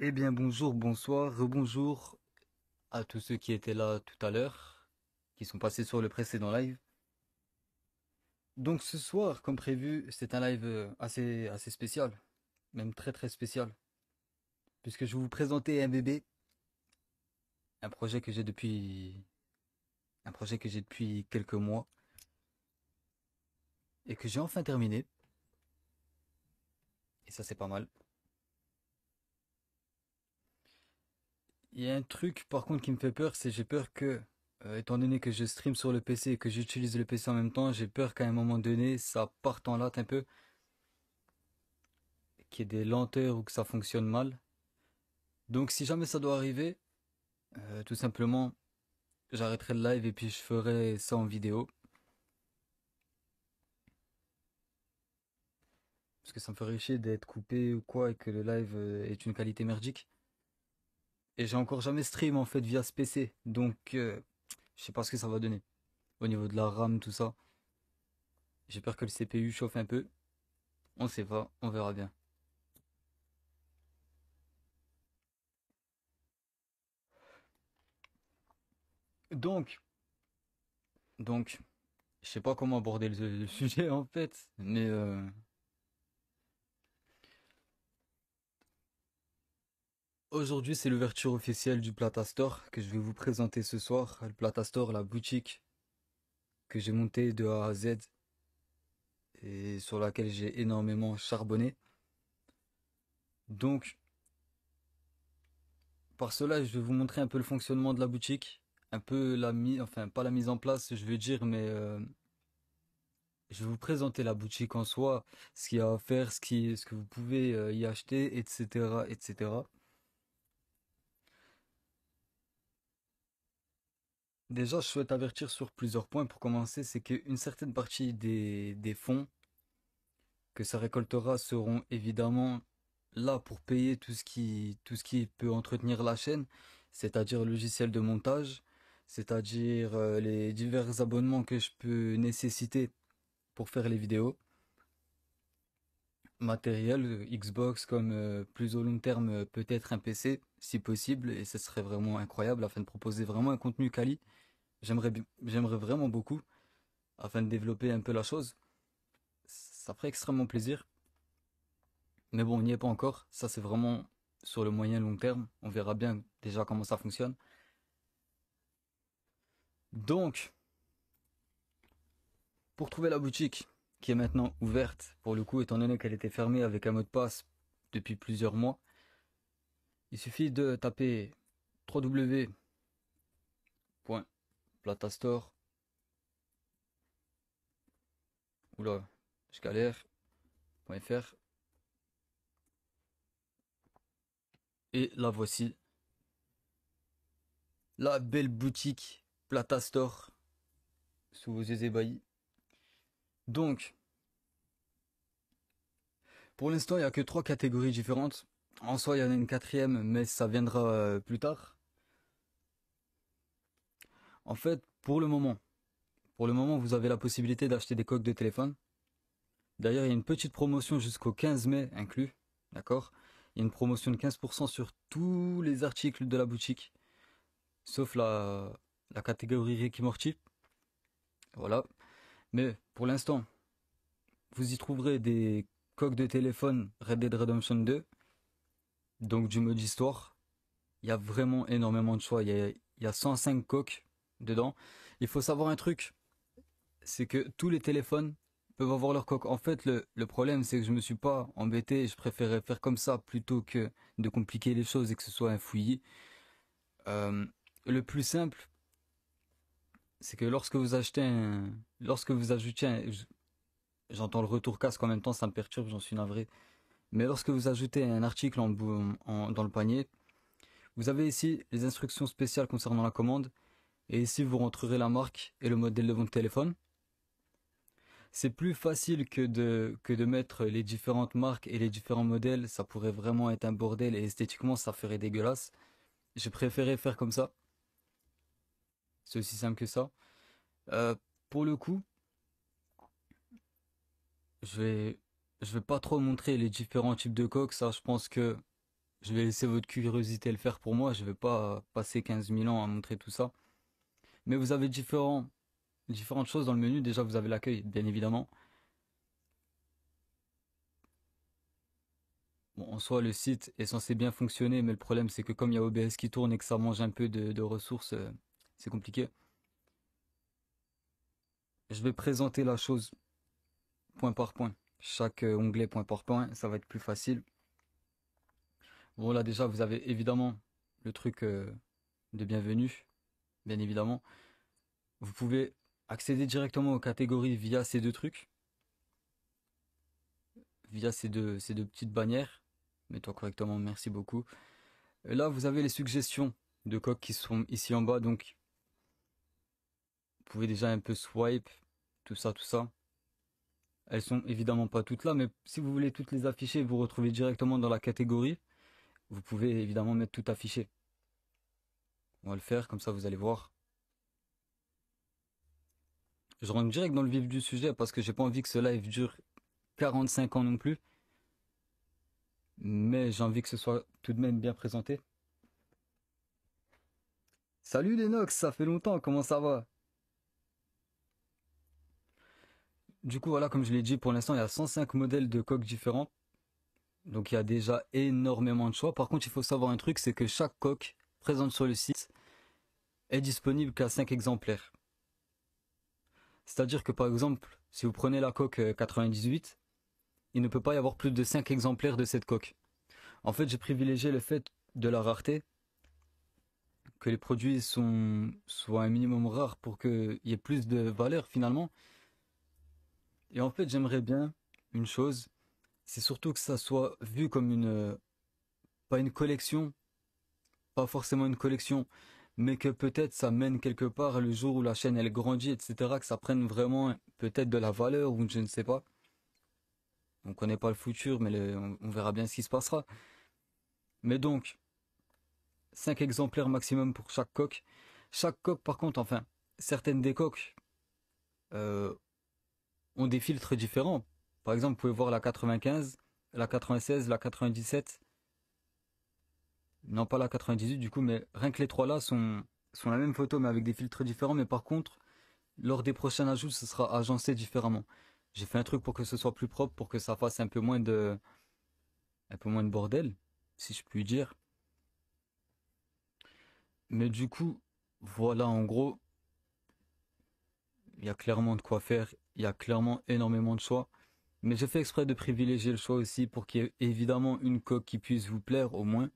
Eh bien bonjour, bonsoir, rebonjour à tous ceux qui étaient là tout à l'heure, qui sont passés sur le précédent live. Donc ce soir, comme prévu, c'est un live euh, assez, assez spécial, même très très spécial, puisque je vais vous présenter un bébé, un projet que j'ai depuis, un projet que j'ai depuis quelques mois, et que j'ai enfin terminé. Et ça c'est pas mal. Il y a un truc par contre qui me fait peur, c'est j'ai peur que, euh, étant donné que je stream sur le PC et que j'utilise le PC en même temps, j'ai peur qu'à un moment donné ça parte en latte un peu, qu'il y ait des lenteurs ou que ça fonctionne mal. Donc si jamais ça doit arriver, euh, tout simplement j'arrêterai le live et puis je ferai ça en vidéo. Parce que ça me ferait chier d'être coupé ou quoi et que le live euh, est une qualité merdique. Et j'ai encore jamais stream en fait via ce PC. Donc euh, je sais pas ce que ça va donner. Au niveau de la RAM, tout ça. J'ai peur que le CPU chauffe un peu. On sait pas, on verra bien. Donc, donc, je sais pas comment aborder le, sujet en fait, mais euh, Aujourd'hui, c'est l'ouverture officielle du Plata Store que je vais vous présenter ce soir. Le Plata Store, la boutique que j'ai montée de A à Z et sur laquelle j'ai énormément charbonné. Donc, par cela, je vais vous montrer un peu le fonctionnement de la boutique, un peu la mise, enfin pas la mise en place, je vais dire, mais euh, je vais vous présenter la boutique en soi, ce qu'il y a à faire, ce ce que vous pouvez euh, y acheter, etc., etc. Déjà, je souhaite avertir sur plusieurs points pour commencer, c'est qu'une certaine partie des, fonds que ça récoltera seront évidemment là pour payer tout ce qui, tout ce qui peut entretenir la chaîne, c'est-à-dire le logiciel de montage, c'est-à-dire euh, les divers abonnements que je peux nécessiter pour faire les vidéos, matériel, euh, Xbox comme euh, plus au long terme euh, peut-être un PC si possible et ce serait vraiment incroyable afin de proposer vraiment un contenu quali. J'aimerais j'aimerais vraiment beaucoup afin de développer un peu la chose. Ça ferait extrêmement plaisir. Mais bon, on n'y est pas encore. Ça c'est vraiment sur le moyen long terme. On verra bien déjà comment ça fonctionne. Donc, pour trouver la boutique, qui est maintenant ouverte, pour le coup, étant donné qu'elle était fermée avec un mot de passe depuis plusieurs mois. Il suffit de taper www.platastore. Oula, je. Et la voici. La belle boutique Platastore sous vos yeux ébahis. Donc, pour l'instant, il n'y a que trois catégories différentes. En soi, il y en a une quatrième, mais ça viendra euh, plus tard. En fait, pour le moment, pour le moment, vous avez la possibilité d'acheter des coques de téléphone. D'ailleurs, il y a une petite promotion jusqu'au 15 mai inclus. D'accord? Il y a une promotion de 15% sur tous les articles de la boutique. Sauf la, la catégorie Ricky Morty. Voilà. Mais pour l'instant, vous y trouverez des coques de téléphone Red Dead Redemption 2, donc du mode histoire. Il y a vraiment énormément de choix. Il y a, il y a 105 coques dedans. Il faut savoir un truc, c'est que tous les téléphones peuvent avoir leur coque. En fait, le, le problème, c'est que je me suis pas embêté. Je préférais faire comme ça plutôt que de compliquer les choses et que ce soit un fouillis. Euh, le plus simple, c'est que lorsque vous achetez un, lorsque vous ajoutez un, j'entends le retour casque en même temps, ça me perturbe, j'en suis navré. Mais lorsque vous ajoutez un article dans le panier, vous avez ici les instructions spéciales concernant la commande. Et ici, vous rentrerez la marque et le modèle de votre téléphone. C'est plus facile que de, que de mettre les différentes marques et les différents modèles. Ça pourrait vraiment être un bordel et esthétiquement, ça ferait dégueulasse. J'ai préféré faire comme ça. C'est aussi simple que ça. Euh, pour le coup, je vais, je vais pas trop montrer les différents types de coques. Ça, je pense que je vais laisser votre curiosité le faire pour moi. Je vais pas passer 15 000 ans à montrer tout ça. Mais vous avez différents, différentes choses dans le menu. Déjà, vous avez l'accueil, bien évidemment. Bon, en soi, le site est censé bien fonctionner, mais le problème, c'est que comme il y a OBS qui tourne et que ça mange un peu de, ressources, euh, c'est compliqué. Je vais présenter la chose point par point. Chaque euh, onglet point par point, ça va être plus facile. Bon, là, déjà, vous avez évidemment le truc euh, de bienvenue, bien évidemment. Vous pouvez accéder directement aux catégories via ces deux trucs, via ces deux, petites bannières. Mets-toi correctement, merci beaucoup. Là, vous avez les suggestions de coques qui sont ici en bas, donc pouvez déjà un peu swipe, tout ça, tout ça. Elles sont évidemment pas toutes là, mais si vous voulez toutes les afficher, vous retrouvez directement dans la catégorie. Vous pouvez évidemment mettre tout affiché. On va le faire, comme ça vous allez voir. Je rentre direct dans le vif du sujet parce que j'ai pas envie que ce live dure 45 ans non plus. Mais j'ai envie que ce soit tout de même bien présenté. Salut Lennox, ça fait longtemps, comment ça va? Du coup, voilà, comme je l'ai dit, pour l'instant, il y a 105 modèles de coques différents. Donc il y a déjà énormément de choix. Par contre, il faut savoir un truc, c'est que chaque coque présente sur le site est disponible qu'à 5 exemplaires. C'est-à-dire que par exemple, si vous prenez la coque 98, euh, il ne peut pas y avoir plus de 5 exemplaires de cette coque. En fait, j'ai privilégié le fait de la rareté, que les produits soient un minimum rares pour qu'il y ait plus de valeur finalement. Et en fait, j'aimerais bien une chose, c'est surtout que ça soit vu comme une, pas une collection, pas forcément une collection, mais que peut-être ça mène quelque part le jour où la chaîne elle grandit, etc., que ça prenne vraiment peut-être de la valeur ou je ne sais pas. On connaît pas le futur, mais on, verra bien ce qui se passera. Mais donc, 5 exemplaires maximum pour chaque coque. Chaque coque, par contre, enfin, certaines des coques euh, ont des filtres différents. Par exemple, vous pouvez voir la 95, la 96, la 97. Non, pas la 98 du coup, mais rien que les trois là sont, sont la même photo, mais avec des filtres différents. Mais par contre, lors des prochains ajouts, ce sera agencé différemment. J'ai fait un truc pour que ce soit plus propre, pour que ça fasse un peu moins de, un peu moins de bordel, si je puis dire. Mais du coup, voilà en gros, il y a clairement de quoi faire, il y a clairement énormément de choix. Mais j'ai fait exprès de privilégier le choix aussi pour qu'il y ait évidemment une coque qui puisse vous plaire au moins.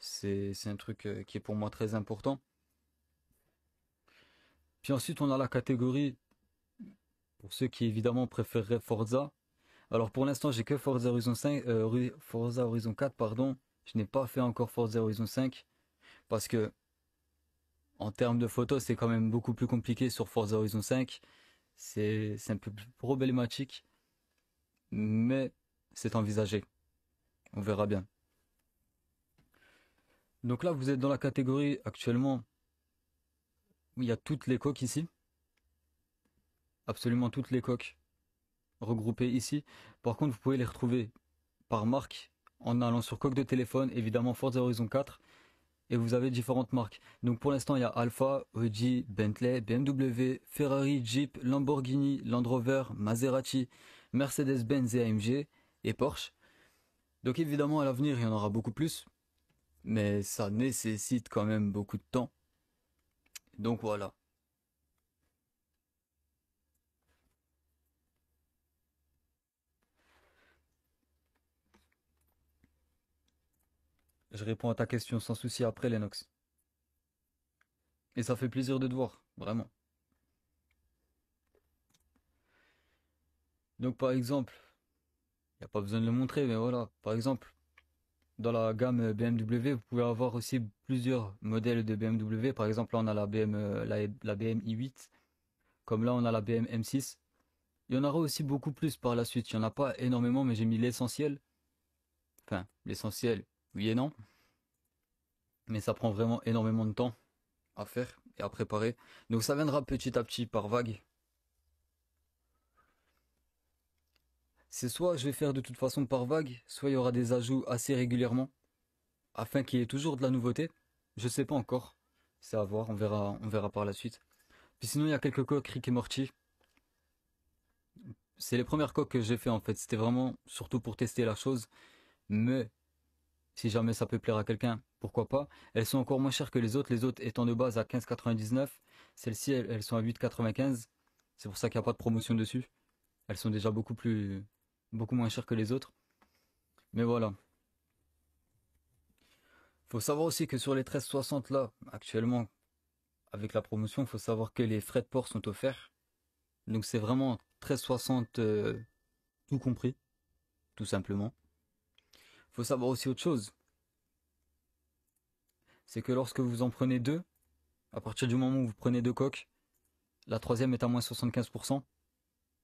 C'est un truc euh, qui est pour moi très important. Puis ensuite on a la catégorie pour ceux qui évidemment préféreraient Forza. Alors pour l'instant j'ai que Forza Horizon 5, euh, Forza Horizon 4 pardon. Je n'ai pas fait encore Forza Horizon 5 parce que en termes de photos c'est quand même beaucoup plus compliqué sur Forza Horizon 5. C'est un peu problématique, mais c'est envisagé. On verra bien. Donc là, vous êtes dans la catégorie actuellement où il y a toutes les coques ici. Absolument toutes les coques regroupées ici. Par contre, vous pouvez les retrouver par marque en allant sur coque de téléphone, évidemment Forza Horizon 4. Et vous avez différentes marques. Donc pour l'instant, il y a Alpha, Audi, Bentley, BMW, Ferrari, Jeep, Lamborghini, Land Rover, Maserati, Mercedes-Benz et AMG et Porsche. Donc évidemment, à l'avenir, il y en aura beaucoup plus mais ça nécessite quand même beaucoup de temps. Donc voilà. Je réponds à ta question sans souci après, Lennox. Et ça fait plaisir de te voir, vraiment. Donc par exemple, il n'y a pas besoin de le montrer, mais voilà, par exemple, dans la gamme BMW, vous pouvez avoir aussi plusieurs modèles de BMW. Par exemple, là, on a la BM, euh, la, BM i8. Comme là, on a la BM M6. Il y en aura aussi beaucoup plus par la suite. Il n'y en a pas énormément, mais j'ai mis l'essentiel. Enfin, l'essentiel, oui et non. Mais ça prend vraiment énormément de temps à faire et à préparer. Donc ça viendra petit à petit par vague. c'est soit je vais faire de toute façon par vague, soit il y aura des ajouts assez régulièrement, afin qu'il y ait toujours de la nouveauté. Je sais pas encore. C'est à voir, on verra, on verra par la suite. Puis sinon, il y a quelques coques Rick et Morty. C'est les premières coques que j'ai fait en fait. C'était vraiment surtout pour tester la chose. Mais si jamais ça peut plaire à quelqu'un, pourquoi pas. Elles sont encore moins chères que les autres. Les autres étant de base à 15,99. Celles-ci, elles, sont à 8,95. C'est pour ça qu'il n'y a pas de promotion dessus. Elles sont déjà beaucoup plus, beaucoup moins chères que les autres. Mais voilà. Faut savoir aussi que sur les 1360 là, actuellement, avec la promotion, il faut savoir que les frais de port sont offerts. Donc c'est vraiment 1360 euh, tout compris, tout simplement. Faut savoir aussi autre chose. C'est que lorsque vous en prenez deux, à partir du moment où vous prenez deux coques, la troisième est à moins 75%.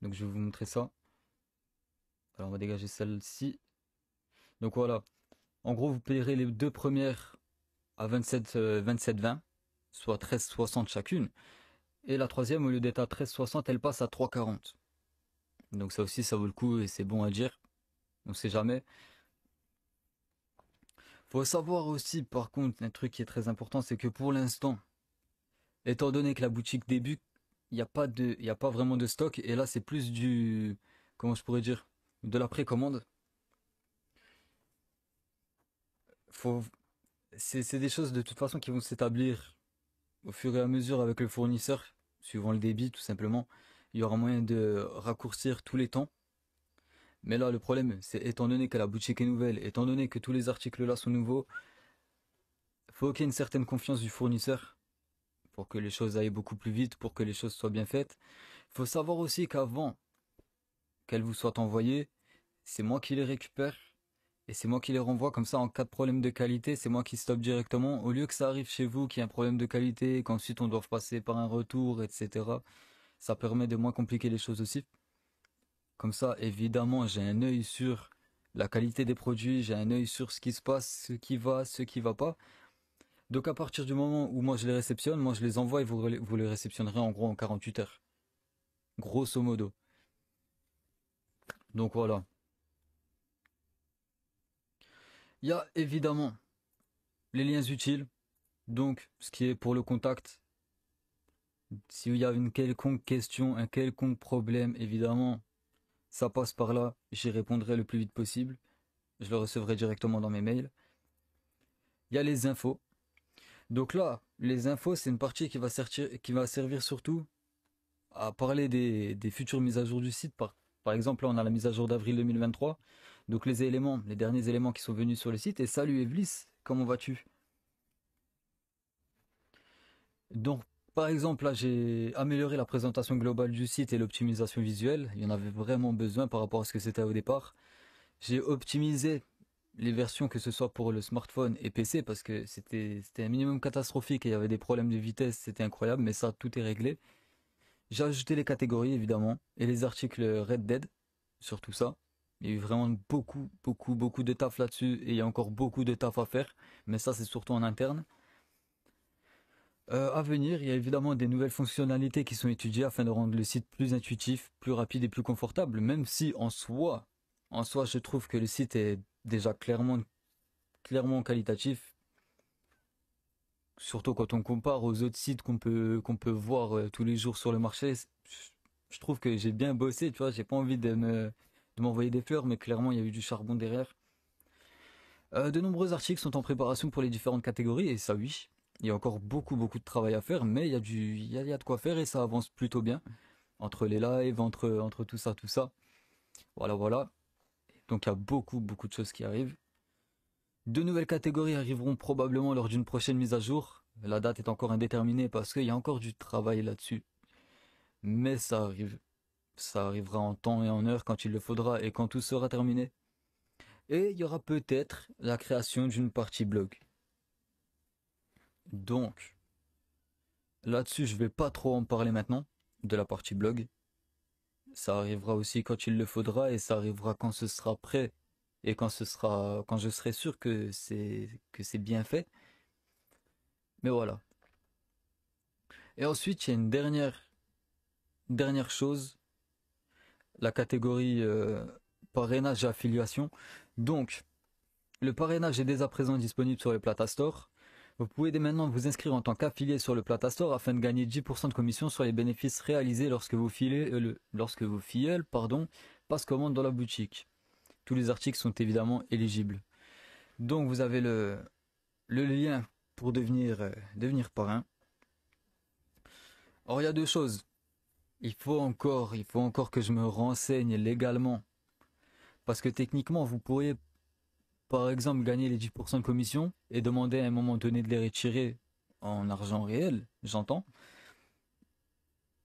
Donc je vais vous montrer ça. Alors on va dégager celle-ci. Donc voilà, en gros, vous payerez les deux premières à 27, 27 20, soit 13,60 chacune. Et la troisième, au lieu d'être à 13,60, elle passe à 3,40. Donc ça aussi, ça vaut le coup et c'est bon à dire. On sait jamais. Faut savoir aussi, par contre, un truc qui est très important, c'est que pour l'instant, étant donné que la boutique débute, il n'y a pas de, il a pas vraiment de stock. Et là, c'est plus du, comment je pourrais dire, de la précommande. faut, c'est des choses de toute façon qui vont s'établir au fur et à mesure avec le fournisseur, suivant le débit tout simplement. Il y aura moyen de raccourcir tous les temps. Mais là, le problème, c'est étant donné que la boutique est nouvelle, étant donné que tous les articles là sont nouveaux, faut qu'il y ait une certaine confiance du fournisseur pour que les choses aillent beaucoup plus vite, pour que les choses soient bien faites. Faut savoir aussi qu'avant qu'elles vous soient envoyées, c'est moi qui les récupère et c'est moi qui les renvoie comme ça en cas de problème de qualité, c'est moi qui stoppe directement. Au lieu que ça arrive chez vous, qu'il y ait un problème de qualité, qu'ensuite on doit passer par un retour, etc. Ça permet de moins compliquer les choses aussi. Comme ça, évidemment, j'ai un œil sur la qualité des produits, j'ai un œil sur ce qui se passe, ce qui va, ce qui va pas. Donc à partir du moment où moi je les réceptionne, moi je les envoie et vous, vous les réceptionnerez en gros en 48 heures. Grosso modo. Donc voilà. Il y a évidemment les liens utiles, donc ce qui est pour le contact. S'il y a une quelconque question, un quelconque problème, évidemment, ça passe par là, j'y répondrai le plus vite possible. Je le recevrai directement dans mes mails. Il y a les infos. Donc là, les infos, c'est une partie qui va, servir, surtout à parler des, futures mises à jour du site. Par, par exemple, là, on a la mise à jour d'avril 2023. Donc les éléments, les derniers éléments qui sont venus sur le site. Et salut Evlis, comment vas-tu? Donc par exemple là j'ai amélioré la présentation globale du site et l'optimisation visuelle. Il y en avait vraiment besoin par rapport à ce que c'était au départ. J'ai optimisé les versions que ce soit pour le smartphone et PC parce que c'était un minimum catastrophique et il y avait des problèmes de vitesse, c'était incroyable, mais ça tout est réglé. J'ai ajouté les catégories évidemment et les articles Red Dead sur tout ça. Il y a eu vraiment beaucoup, beaucoup, beaucoup de taf là-dessus et il y a encore beaucoup de taf à faire. Mais ça, c'est surtout en interne. Euh, à venir, il y a évidemment des nouvelles fonctionnalités qui sont étudiées afin de rendre le site plus intuitif, plus rapide et plus confortable. Même si en soi, je trouve que le site est déjà clairement, qualitatif. Surtout quand on compare aux autres sites qu'on peut, voir euh, tous les jours sur le marché. Je trouve que j'ai bien bossé, tu vois. J'ai pas envie de m'envoyer des fleurs, mais clairement il y a eu du charbon derrière. Euh, de nombreux articles sont en préparation pour les différentes catégories, et ça oui, il y a encore beaucoup beaucoup de travail à faire, mais il y a, du, de quoi faire et ça avance plutôt bien. Entre les lives, entre, entre tout ça, tout ça. Voilà, voilà. Donc il y a beaucoup beaucoup de choses qui arrivent. De nouvelles catégories arriveront probablement lors d'une prochaine mise à jour. La date est encore indéterminée parce qu'il y a encore du travail là-dessus. Mais ça arrive. Ça arrivera en temps et en heure quand il le faudra et quand tout sera terminé. Et il y aura peut-être la création d'une partie blog. Donc, là-dessus, je vais pas trop en parler maintenant, de la partie blog. Ça arrivera aussi quand il le faudra et ça arrivera quand ce sera prêt et quand ce sera, quand je serai sûr que c'est, bien fait. Mais voilà. Et ensuite, il y a une dernière, dernière chose la catégorie euh, parrainage et affiliation. Donc, le parrainage est dès à présent disponible sur le Plata Store. Vous pouvez dès maintenant vous inscrire en tant qu'affilié sur le Plata Store afin de gagner 10% de commission sur les bénéfices réalisés lorsque vous filez, euh, le, lorsque vous filleul, pardon, passe commande dans la boutique. Tous les articles sont évidemment éligibles. Donc vous avez le, le lien pour devenir, euh, devenir parrain. Or il y a deux choses. Il faut encore, il faut encore que je me renseigne légalement. Parce que techniquement, vous pourriez par exemple gagner les 10% de commission et demander à un moment donné de les retirer en argent réel, j'entends.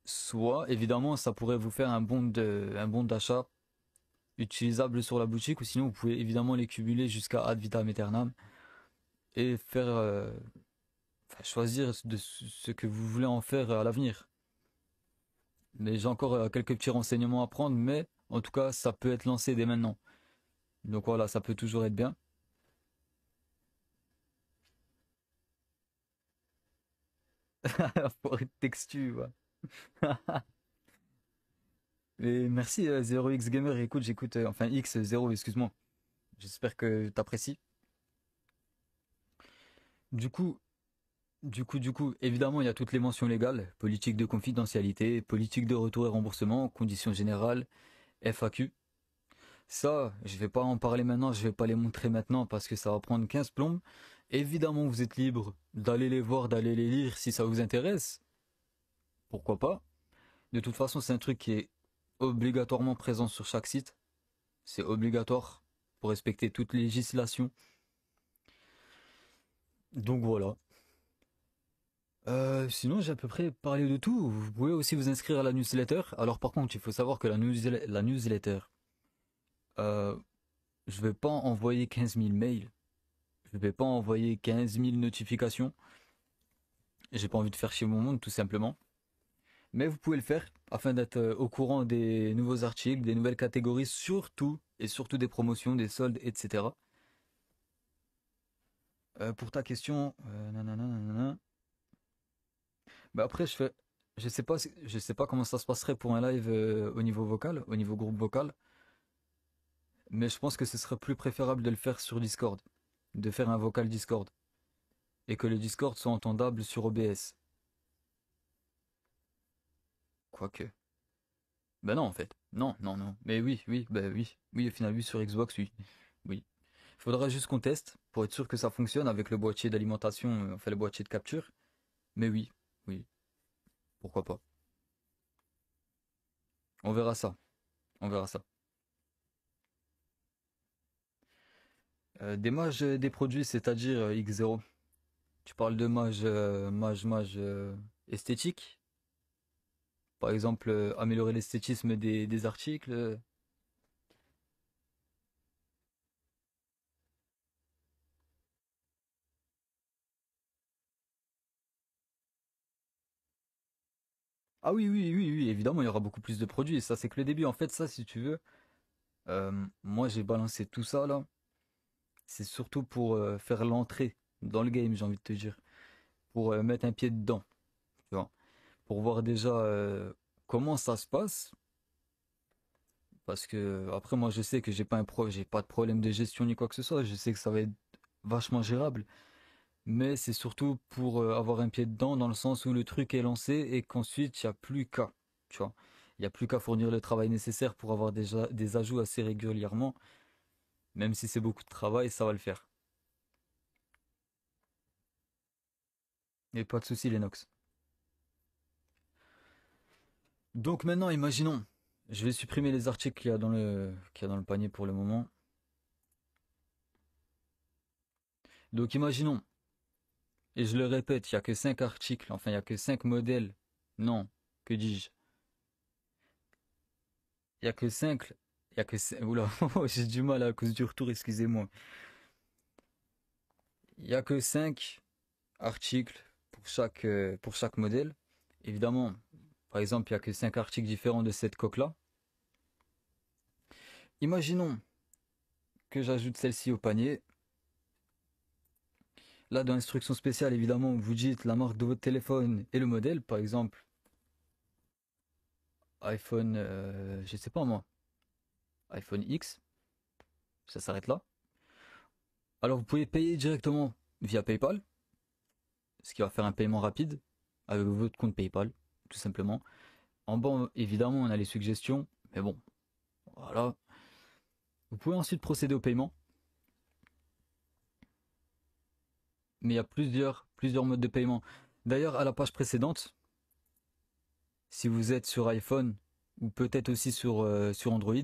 Soit, évidemment, ça pourrait vous faire un bon d'achat utilisable sur la boutique, ou sinon vous pouvez évidemment les cumuler jusqu'à ad vitam aeternam et faire, euh, choisir ce que vous voulez en faire à l'avenir. Mais j'ai encore euh, quelques petits renseignements à prendre, mais en tout cas, ça peut être lancé dès maintenant. Donc voilà, ça peut toujours être bien. Pour être textu, merci 0x euh, écoute, j'écoute, euh, enfin X0, excuse-moi. J'espère que t'apprécies. Du coup, du coup, du coup, évidemment, il y a toutes les mentions légales, politique de confidentialité, politique de retour et remboursement, conditions générales, FAQ. Ça, je vais pas en parler maintenant, je vais pas les montrer maintenant parce que ça va prendre 15 plombes. Évidemment, vous êtes libre d'aller les voir, d'aller les lire si ça vous intéresse. Pourquoi pas? De toute façon, c'est un truc qui est obligatoirement présent sur chaque site. C'est obligatoire pour respecter toute législation. Donc voilà. Euh, sinon, j'ai à peu près parlé de tout. Vous pouvez aussi vous inscrire à la newsletter. Alors par contre, il faut savoir que la, la newsletter, euh, je vais pas envoyer 15 000 mails. Je vais pas envoyer 15 000 notifications. J'ai pas envie de faire chier mon monde, tout simplement. Mais vous pouvez le faire afin d'être euh, au courant des nouveaux articles, des nouvelles catégories, surtout et surtout des promotions, des soldes, etc. Euh, pour ta question, euh, bah après je fais, je sais pas, je sais pas comment ça se passerait pour un live au niveau vocal, au niveau groupe vocal, mais je pense que ce serait plus préférable de le faire sur Discord, de faire un vocal Discord, et que le Discord soit entendable sur OBS. Quoique. Ben non, en fait. Non, non, non. Mais oui, oui, ben oui. Oui, au final, oui, sur Xbox, oui. Oui. Faudra juste qu'on teste pour être sûr que ça fonctionne avec le boîtier d'alimentation, euh, enfin le boîtier de capture. Mais oui, oui. Pourquoi pas. On verra ça. On verra ça. Euh, des mages des produits, c'est-à-dire euh, X0. Tu parles de mages, mage, mage esthétique par exemple, euh, améliorer l'esthétisme des, articles. Ah oui, oui, oui, oui, évidemment, il y aura beaucoup plus de produits. Ça, c'est que le début. En fait, ça, si tu veux, euh, moi, j'ai balancé tout ça là. C'est surtout pour euh, faire l'entrée dans le game, j'ai envie de te dire. Pour mettre un pied dedans. Tu vois. Pour voir déjà comment ça se passe. Parce que après moi je sais que j'ai pas un pro, j'ai pas de problème de gestion ni quoi que ce soit. Je sais que ça va être vachement gérable. Mais c'est surtout pour euh, avoir un pied dedans dans le sens où le truc est lancé et qu'ensuite il n'y a plus qu'à. Tu vois. Il n'y a plus qu'à fournir le travail nécessaire pour avoir déjà des ajouts assez régulièrement. Même si c'est beaucoup de travail, ça va le faire. Et pas de souci, Lennox. Donc maintenant, imaginons, je vais supprimer les articles qu'il y a dans le, qu'il y a dans le panier pour le moment. Donc imaginons, et je le répète, il n'y a que 5 articles, enfin il n'y a que 5 modèles. Non, que dis-je? Il n'y a que 5, il y a que 5, oula, j'ai du mal à cause du retour, excusez-moi. Il n'y a que 5 articles pour chaque, euh, pour chaque modèle. Évidemment, par exemple, il n'y a que 5 articles différents de cette coque-là. Imaginons que j'ajoute celle-ci au panier. Là, dans l'instruction spéciale, évidemment, vous dites la marque de votre téléphone et le modèle, par exemple. iPhone, euh, je sais pas moi. iPhone X. Ça s'arrête là. Alors vous pouvez payer directement via PayPal, ce qui va faire un paiement rapide avec votre compte PayPal, tout simplement. En bas, évidemment, on a les suggestions, mais bon, voilà. Vous pouvez ensuite procéder au paiement. Mais il y a plusieurs, plusieurs modes de paiement. D'ailleurs, à la page précédente, si vous êtes sur iPhone ou peut-être aussi sur, euh, sur Android,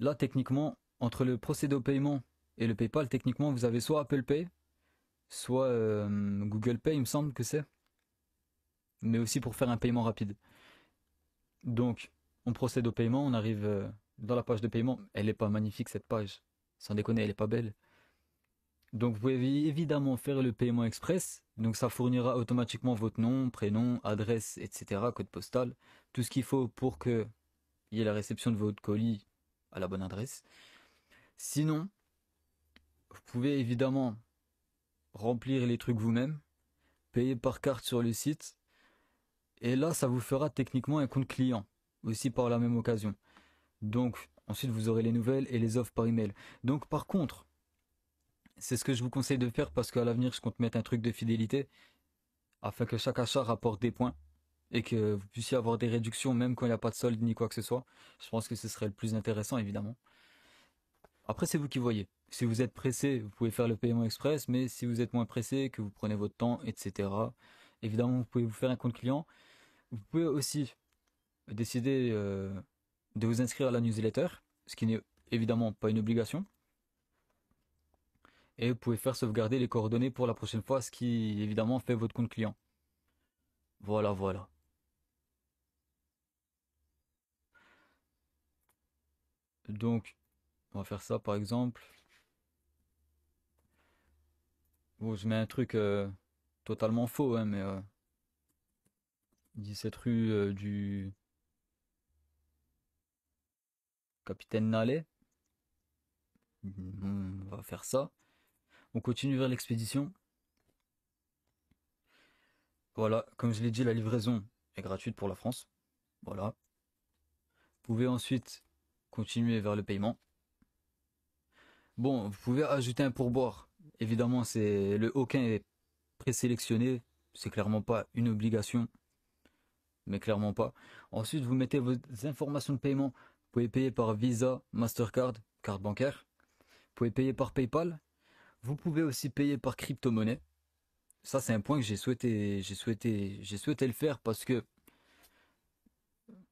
là, techniquement, entre le procédé au paiement et le PayPal, techniquement, vous avez soit Apple Pay, soit euh, Google Pay, il me semble que c'est. Mais aussi pour faire un paiement rapide. Donc, on procède au paiement, on arrive euh, dans la page de paiement. Elle n'est pas magnifique cette page. Sans déconner, elle n'est pas belle. Donc, vous pouvez évidemment faire le paiement express. Donc, ça fournira automatiquement votre nom, prénom, adresse, etc., code postal, tout ce qu'il faut pour que y ait la réception de votre colis à la bonne adresse. Sinon, vous pouvez évidemment remplir les trucs vous-même, payer par carte sur le site, et là, ça vous fera techniquement un compte client, aussi par la même occasion. Donc, ensuite, vous aurez les nouvelles et les offres par email. Donc, par contre, c'est ce que je vous conseille de faire parce qu'à l'avenir, je compte mettre un truc de fidélité afin que chaque achat rapporte des points et que vous puissiez avoir des réductions même quand il n'y a pas de solde ni quoi que ce soit. Je pense que ce serait le plus intéressant, évidemment. Après, c'est vous qui voyez. Si vous êtes pressé, vous pouvez faire le paiement express, mais si vous êtes moins pressé, que vous prenez votre temps, etc., évidemment, vous pouvez vous faire un compte client. Vous pouvez aussi décider euh, de vous inscrire à la newsletter, ce qui n'est évidemment pas une obligation. Et vous pouvez faire sauvegarder les coordonnées pour la prochaine fois, ce qui évidemment fait votre compte client. Voilà, voilà. Donc, on va faire ça par exemple. Bon, je mets un truc euh, totalement faux, hein, mais 17 euh, rue euh, du Capitaine Nallet. On va faire ça. On continue vers l'expédition. Voilà, comme je l'ai dit, la livraison est gratuite pour la France. Voilà. Vous pouvez ensuite continuer vers le paiement. Bon, vous pouvez ajouter un pourboire. Évidemment, c'est le aucun est présélectionné. C'est clairement pas une obligation. Mais clairement pas. Ensuite, vous mettez vos informations de paiement. Vous pouvez payer par Visa, Mastercard, carte bancaire. Vous pouvez payer par PayPal. Vous pouvez aussi payer par crypto-monnaie. Ça, c'est un point que j'ai souhaité, j'ai souhaité, j'ai souhaité le faire parce que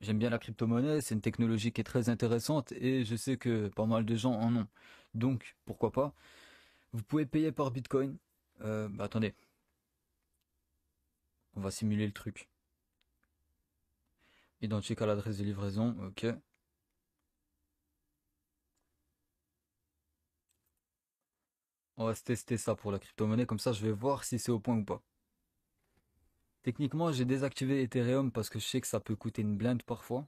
j'aime bien la crypto-monnaie. C'est une technologie qui est très intéressante et je sais que pas mal de gens en ont. Donc, pourquoi pas? Vous pouvez payer par Bitcoin. Euh, bah, attendez. On va simuler le truc. Identique à l'adresse de livraison, ok. On va tester ça pour la crypto-monnaie, comme ça je vais voir si c'est au point ou pas. Techniquement, j'ai désactivé Ethereum parce que je sais que ça peut coûter une blinde parfois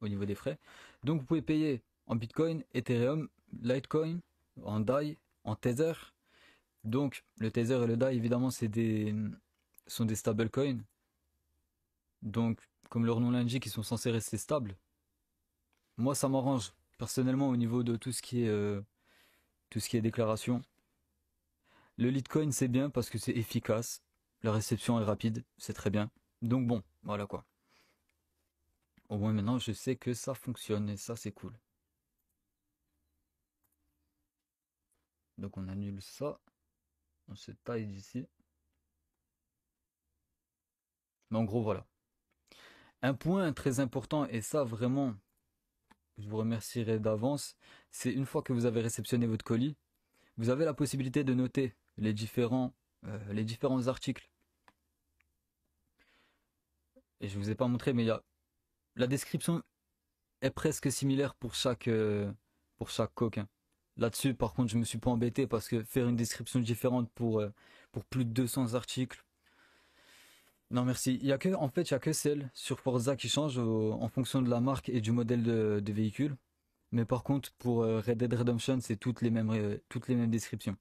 au niveau des frais. Donc vous pouvez payer en Bitcoin, Ethereum, Litecoin, en DAI, en Tether. Donc, le Tether et le DAI, évidemment, c'est des, sont des stablecoins. Donc, comme leur nom l'indique, ils sont censés rester stables. Moi, ça m'arrange personnellement au niveau de tout ce qui est, euh, tout ce qui est déclaration. Le Litecoin, c'est bien parce que c'est efficace. La réception est rapide, c'est très bien. Donc bon, voilà quoi. Au moins maintenant, je sais que ça fonctionne et ça, c'est cool. Donc on annule ça. On se taille d'ici. Mais en gros, voilà. Un point très important, et ça vraiment, je vous remercierai d'avance, c'est une fois que vous avez réceptionné votre colis, vous avez la possibilité de noter les différents, euh, les différents articles. Et je vous ai pas montré, mais la description est presque similaire pour chaque euh, pour chaque coquin. Là-dessus, par contre, je me suis pas embêté parce que faire une description différente pour, euh, pour plus de 200 articles. Non, merci. Il y a que, en fait, il y a que celle sur Forza qui change en fonction de la marque et du modèle de, véhicule. Mais par contre, pour euh, Red Dead Redemption, c'est toutes les mêmes, toutes les mêmes descriptions.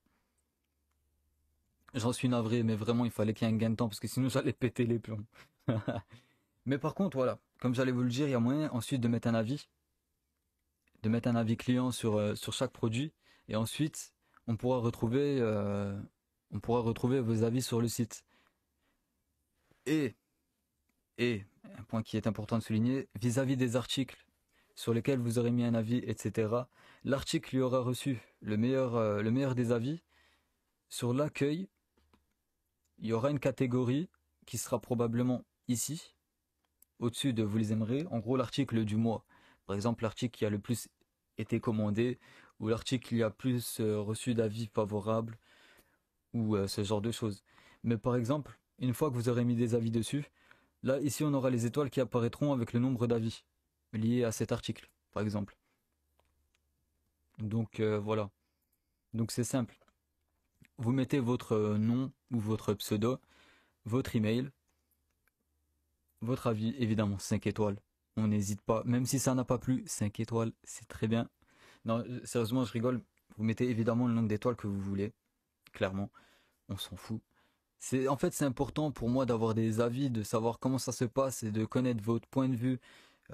J'en suis navré, mais vraiment, il fallait qu'il y ait un gain de temps parce que sinon, j'allais péter les plombs. mais par contre, voilà. Comme j'allais vous le dire, il y a moyen ensuite de mettre un avis de mettre un avis client sur, euh, sur chaque produit et ensuite on pourra retrouver euh, on pourra retrouver vos avis sur le site. Et et un point qui est important de souligner vis-à-vis des articles sur lesquels vous aurez mis un avis, etc. L'article lui aura reçu le meilleur, euh, le meilleur des avis. Sur l'accueil, il y aura une catégorie qui sera probablement ici, au-dessus de vous les aimerez. En gros, l'article du mois. Par exemple, l'article qui a le plus été commandé ou l'article qui a plus euh, reçu d'avis favorables ou euh, ce genre de choses. Mais par exemple, une fois que vous aurez mis des avis dessus, là, ici, on aura les étoiles qui apparaîtront avec le nombre d'avis liés à cet article, par exemple. Donc euh, voilà. Donc c'est simple. Vous mettez votre nom ou votre pseudo, votre email, votre avis, évidemment, 5 étoiles. On n'hésite pas, même si ça n'a pas plu, 5 étoiles, c'est très bien. Non, sérieusement, je rigole. Vous mettez évidemment le nombre d'étoiles que vous voulez, clairement. On s'en fout. C'est en fait c'est important pour moi d'avoir des avis, de savoir comment ça se passe et de connaître votre point de vue,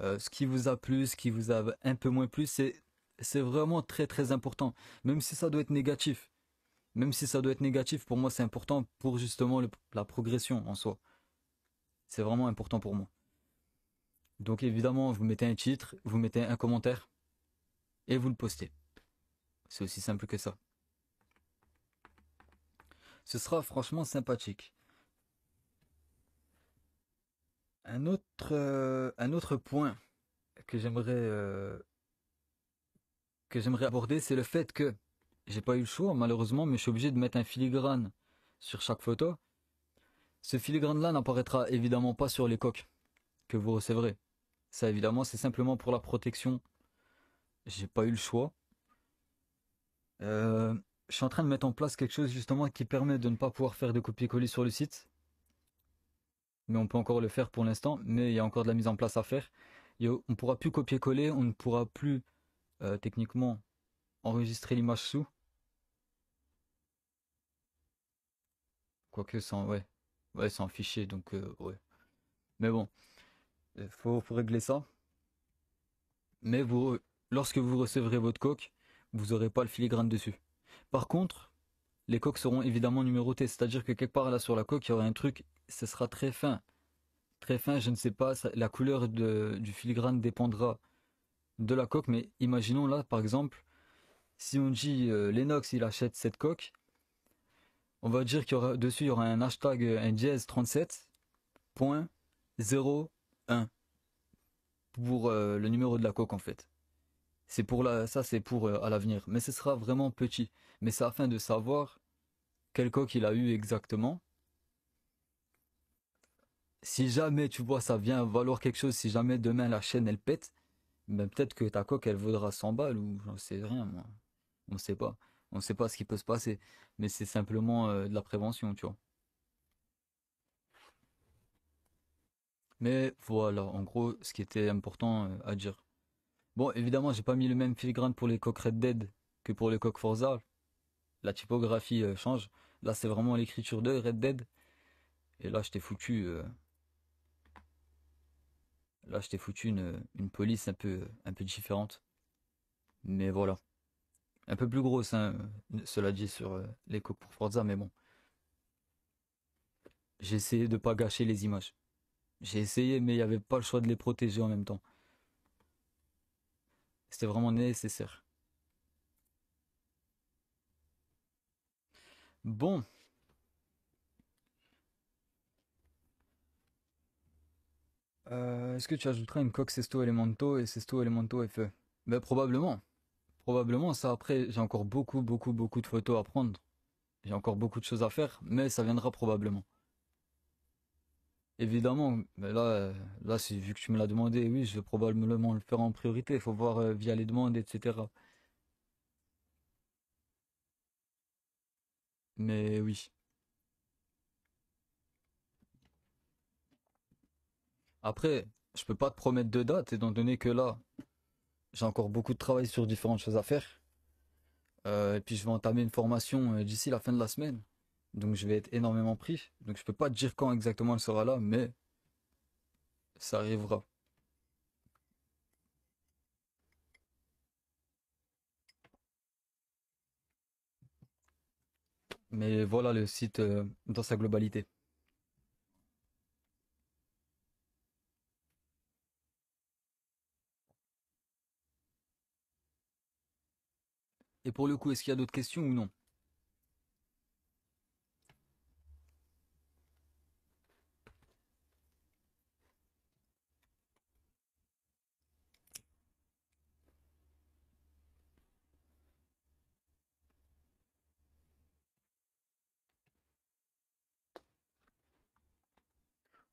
euh, ce qui vous a plu, ce qui vous a un peu moins plu. C'est c'est vraiment très très important. Même si ça doit être négatif, même si ça doit être négatif, pour moi c'est important pour justement la progression en soi. C'est vraiment important pour moi. Donc évidemment, vous mettez un titre, vous mettez un commentaire et vous le postez. C'est aussi simple que ça. Ce sera franchement sympathique. Un autre, euh, point que j'aimerais euh, que j'aimerais aborder, c'est le fait que j'ai pas eu le choix malheureusement, mais je suis obligé de mettre un filigrane sur chaque photo. Ce filigrane-là n'apparaîtra évidemment pas sur les coques que vous recevrez. Ça évidemment, c'est simplement pour la protection. J'ai pas eu le choix. Euh, je suis en train de mettre en place quelque chose justement qui permet de ne pas pouvoir faire de copier-coller sur le site. Mais on peut encore le faire pour l'instant, mais il y a encore de la mise en place à faire. on ne pourra plus copier-coller, on ne pourra plus euh, techniquement enregistrer l'image sous. Quoique sans, ouais, ouais, c'est un fichier, donc euh, ouais. Mais bon, il faut, régler ça. Mais vous, lorsque vous recevrez votre coque, vous n'aurez pas le filigrane dessus. Par contre, les coques seront évidemment numérotées, c'est-à-dire que quelque part là sur la coque, il y aura un truc, ce sera très fin. Très fin, je ne sais pas, la couleur du filigrane dépendra de la coque, mais imaginons là par exemple, si on dit euh, il achète cette coque, on va dire qu'il y aura dessus il y aura un hashtag un dièse 37.0 1 pour euh, le numéro de la coque en fait. C'est pour la, ça c'est pour euh, à l'avenir, mais ce sera vraiment petit. Mais c'est afin de savoir quelle coque il a eu exactement. Si jamais tu vois ça vient valoir quelque chose, si jamais demain la chaîne elle pète, ben peut-être que ta coque elle vaudra 100 balles ou j'en sais rien moi. On sait pas. On sait pas ce qui peut se passer. Mais c'est simplement euh, de la prévention, tu vois. Mais voilà, en gros, ce qui était important euh, à dire. Bon, évidemment, j'ai pas mis le même filigrane pour les coques Red Dead que pour les coques Forza. La typographie euh, change. Là, c'est vraiment l'écriture de Red Dead. Et là, je t'ai foutu. Là, je t'ai foutu une, une police un peu, un peu différente. Mais voilà. Un peu plus grosse, hein, cela dit, sur les coques pour Forza, mais bon. J'ai essayé de pas gâcher les images. J'ai essayé, mais il n'y avait pas le choix de les protéger en même temps. C'était vraiment nécessaire. Bon. Euh, est-ce que tu ajouteras une coque Sesto Elemento et Sesto Elemento FE Ben probablement. Probablement, ça après, j'ai encore beaucoup, beaucoup, beaucoup de photos à prendre. J'ai encore beaucoup de choses à faire, mais ça viendra probablement. Évidemment, mais là, là, vu que tu me l'as demandé, oui, je vais probablement le faire en priorité. Il faut voir euh, via les demandes, etc. Mais oui. Après, je peux pas te promettre de date, étant donné que là, j'ai encore beaucoup de travail sur différentes choses à faire. Euh, et puis je vais entamer une formation euh, d'ici la fin de la semaine. Donc je vais être énormément pris. Donc je peux pas te dire quand exactement elle sera là, mais ça arrivera. Mais voilà le site euh, dans sa globalité. Et pour le coup, est-ce qu'il y a d'autres questions ou non?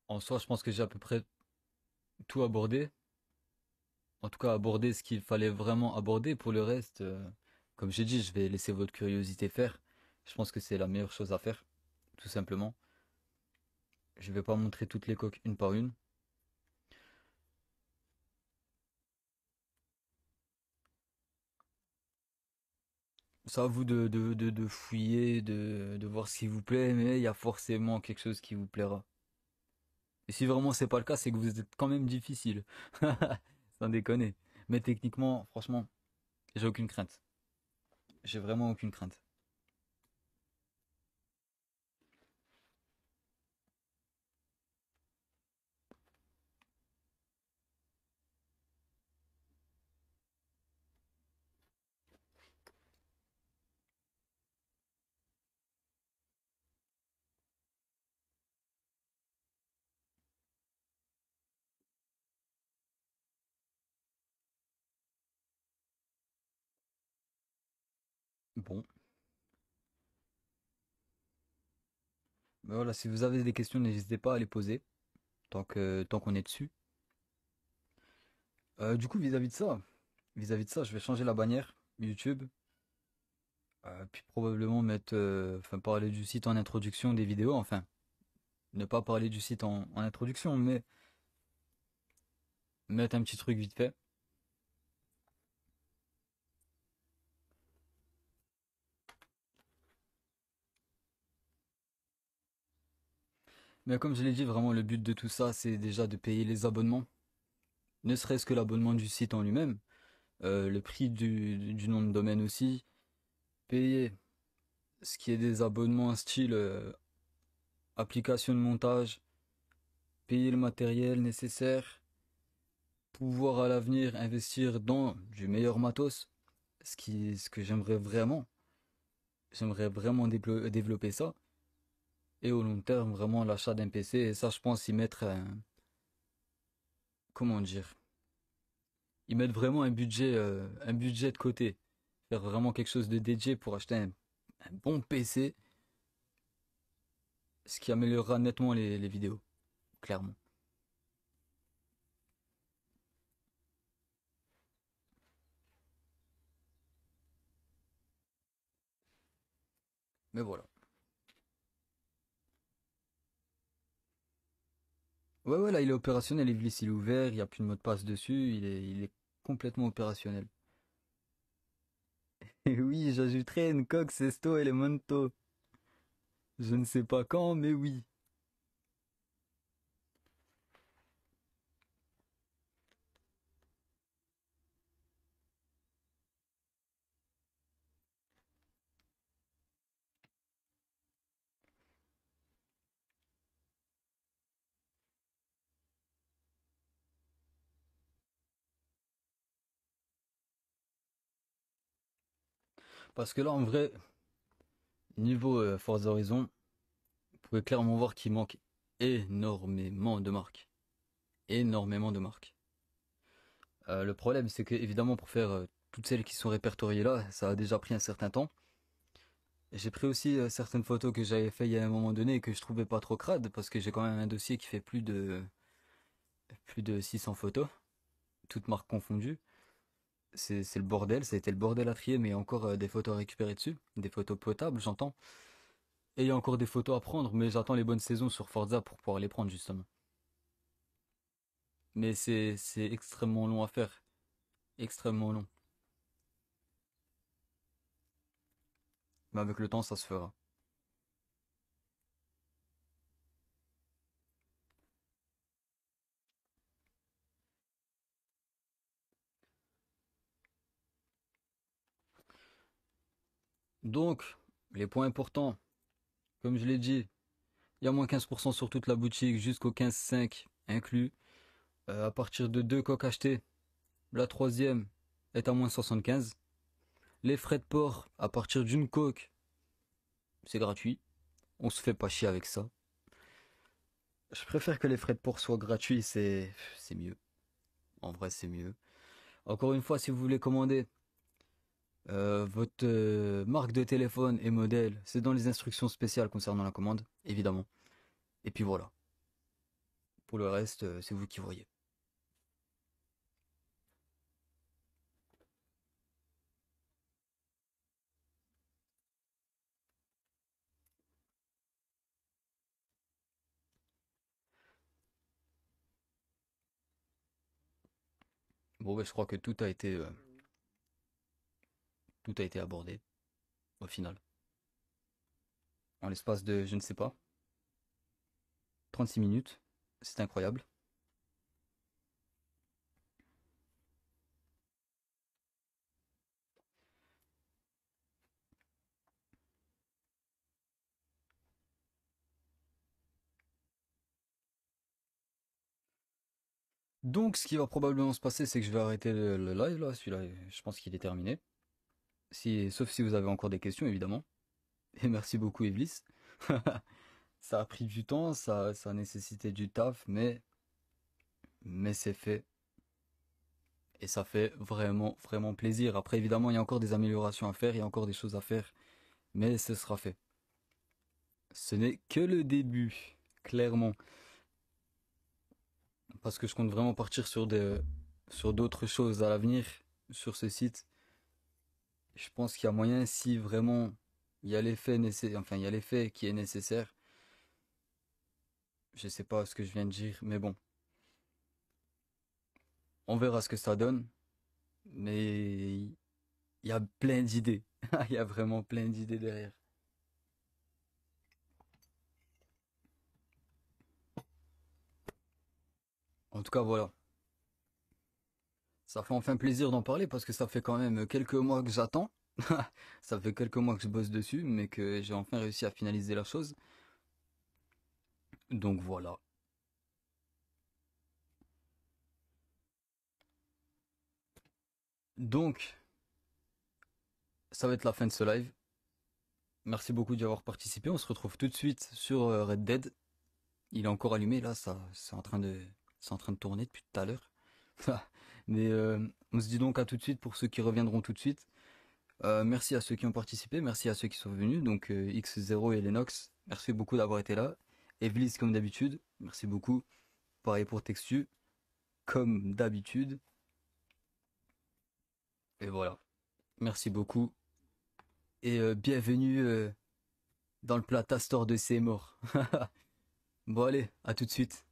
En soi, je pense que j'ai à peu près tout abordé. En tout cas, aborder ce qu'il fallait vraiment aborder. Pour le reste, euh, comme j'ai dit, je vais laisser votre curiosité faire. Je pense que c'est la meilleure chose à faire, tout simplement. Je vais pas montrer toutes les coques une par une. C'est à vous de fouiller, de, de voir ce qui vous plaît, mais il y a forcément quelque chose qui vous plaira. Et si vraiment c'est pas le cas, c'est que vous êtes quand même difficile. Sans déconner. Mais techniquement, franchement, j'ai aucune crainte. J'ai vraiment aucune crainte. Bon. Mais voilà, si vous avez des questions, n'hésitez pas à les poser. Tant que, tant qu'on est dessus. Euh, du coup, vis-à-vis de ça, vis-à-vis de ça, je vais changer la bannière YouTube. Euh, puis probablement mettre, euh, enfin parler du site en introduction des vidéos, enfin ne pas parler du site en introduction, mais mettre un petit truc vite fait. Mais comme je l'ai dit, vraiment le but de tout ça, c'est déjà de payer les abonnements, ne serait-ce que l'abonnement du site en lui-même, euh, le prix du, nom de domaine aussi, payer ce qui est des abonnements style euh, application de montage, payer le matériel nécessaire, pouvoir à l'avenir investir dans du meilleur matos, ce qui, ce que j'aimerais vraiment. J'aimerais vraiment développer ça. Et au long terme, vraiment l'achat d'un PC. Et ça, je pense y mettre un, comment dire, y mettre vraiment un budget, euh, un budget de côté. Faire vraiment quelque chose de dédié pour acheter un, bon PC. Ce qui améliorera nettement les vidéos. Clairement. Mais voilà. Ouais, ouais, là, il est opérationnel. Il est ouvert. Il n'y a plus de mot de passe dessus. Il est, il est complètement opérationnel. Et oui, j'ajouterai coque Sesto Elemento. Je ne sais pas quand, mais oui. Parce que là, en vrai, niveau euh, Forza Horizon, vous pouvez clairement voir qu'il manque énormément de marques. Énormément de marques. Euh, le problème, c'est que évidemment, pour faire euh, toutes celles qui sont répertoriées là, ça a déjà pris un certain temps. J'ai pris aussi certaines photos que j'avais fait il y a un moment donné et que je trouvais pas trop crades parce que j'ai quand même un dossier qui fait plus de plus de 600 photos, toutes marques confondues. C'est le bordel, ça a été le bordel à trier, mais il y a encore euh, des photos à récupérer dessus, des photos potables, j'entends. Et il y a encore des photos à prendre, mais j'attends les bonnes saisons sur Forza pour pouvoir les prendre justement. Mais c'est c'est extrêmement long à faire, extrêmement long. Mais avec le temps, ça se fera. Donc, les points importants. Comme je l'ai dit, il y a moins 15% sur toute la boutique jusqu'au 15,5 inclus. Euh, à partir de deux coques achetées, la troisième est à moins 75. Les frais de port à partir d'une coque, c'est gratuit. On se fait pas chier avec ça. Je préfère que les frais de port soient gratuits, c'est c'est mieux. En vrai, c'est mieux. Encore une fois, si vous voulez commander euh, votre euh, marque de téléphone et modèle, c'est dans les instructions spéciales concernant la commande, évidemment. Et puis voilà. Pour le reste, euh, c'est vous qui voyez. Bon, ben, je crois que tout a été, tout a été abordé au final. En l'espace de, je ne sais pas, 36 minutes. C'est incroyable. Donc, ce qui va probablement se passer, c'est que je vais arrêter le, live là. Celui-là, je pense qu'il est terminé. Sauf si vous avez encore des questions, évidemment. Et merci beaucoup, Evlis. ça a pris du temps, ça, ça a nécessité du taf, mais, mais c'est fait. Et ça fait vraiment, vraiment plaisir. Après, évidemment, il y a encore des améliorations à faire, il y a encore des choses à faire, mais ce sera fait. Ce n'est que le début, clairement. Parce que je compte vraiment partir sur sur d'autres choses à l'avenir, sur ce site. Je pense qu'il y a moyen, si vraiment il y a l'effet enfin, il y a l'effet qui est nécessaire, je sais pas ce que je viens de dire, mais bon. On verra ce que ça donne. Mais il y a plein d'idées. Il y a vraiment plein d'idées derrière. En tout cas, voilà. Ça fait enfin plaisir d'en parler parce que ça fait quand même quelques mois que j'attends. ça fait quelques mois que je bosse dessus, mais que j'ai enfin réussi à finaliser la chose. Donc voilà. Donc, ça va être la fin de ce live. Merci beaucoup d'y avoir participé. On se retrouve tout de suite sur euh, Red Dead. Il est encore allumé là, ça, c'est en train de, c'est en train de tourner depuis tout à l'heure. Mais euh, on se dit donc à tout de suite pour ceux qui reviendront tout de suite. Euh, merci à ceux qui ont participé, merci à ceux qui sont venus, donc X0 et Lennox. Merci beaucoup d'avoir été là. Evlis comme d'habitude, merci beaucoup. Pareil pour Textu, comme d'habitude. Et voilà. Merci beaucoup. Et euh, bienvenue euh, dans le Plata Store de mort. bon allez, à tout de suite.